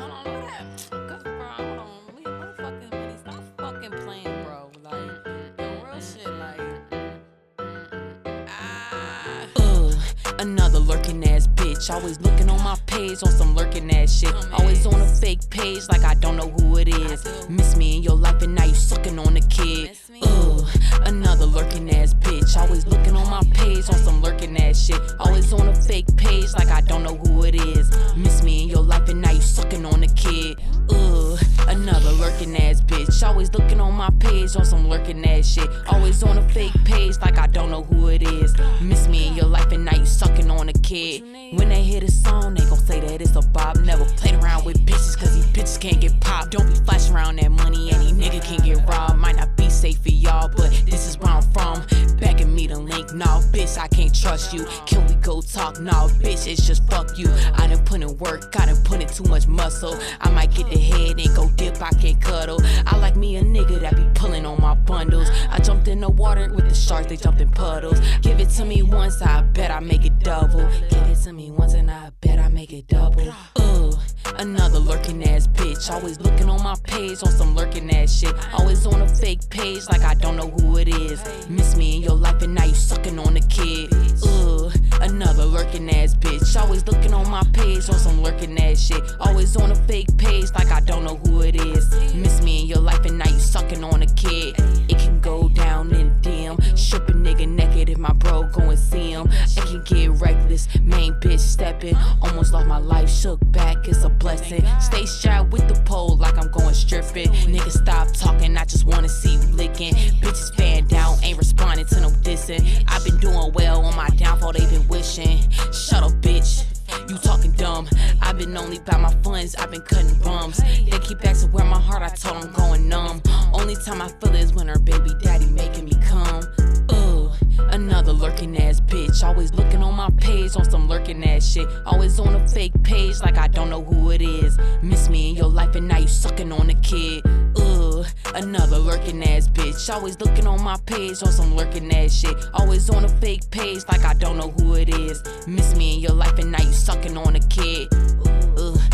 hold on, what that? Good, bro. Hold on. We motherfucking money. Stop fucking playing, bro. Like, no real shit. Like, ah. Ugh, another lurking ass bitch. Always looking on my page on some lurking ass shit. Always on a fake page like I don't know who it is. Miss me in your life and now you sucking on a kid. Ugh, another lurking ass bitch. Always looking on my page on some lurking ass shit. Always on a fake page like I don't know who it is. Miss me in your life and Always looking on my page on some lurking ass shit. Always on a fake page like I don't know who it is. Miss me in your life and now you sucking on a kid. When they hear the song, they gon' say that it's a bob. Never played around with bitches cause these bitches can't get popped. Don't be flashing around that money, any nigga can get robbed. Might not be safe for y'all, but this is where I'm from. Begging me to link, can't trust you. Can we go talk? Nah, bitch, it's just fuck you. I done put in work, I done put in too much muscle. I might get the head and go dip, I can't cuddle. I like me a nigga that be pulling on my bundles. I jumped in the water with the sharks, they jumped in puddles. Give it to me once, I bet I make it double. Give it to me once and I bet I make it double. Another lurking ass bitch. Always looking on my page on some lurking ass shit. Always on a fake page like I don't know who it is. Miss me in your life and now you sucking on a kid. Ugh, another lurking ass bitch. Always looking on my page on some lurking ass shit. Always on a fake page like I don't know who reckless. Main bitch stepping. Almost lost my life, shook back. It's a blessing. Stay strapped with the pole like I'm going stripping. Nigga, stop talking. I just wanna see licking. Bitches fanned out, ain't responding to no dissing. I've been doing well on my downfall, they been wishing. Shut up, bitch. You talking dumb. I've been only by my funds, I've been cutting bums. They keep asking where my heart, I told them going numb. Only time I feel is when her baby page on some lurking ass shit. Always on a fake page like I don't know who it is. Miss me in your life and now you sucking on a kid. Ugh, another lurking ass bitch. Always looking on my page on some lurking ass shit. Always on a fake page like I don't know who it is. Miss me in your life and now you sucking on a kid. Ooh.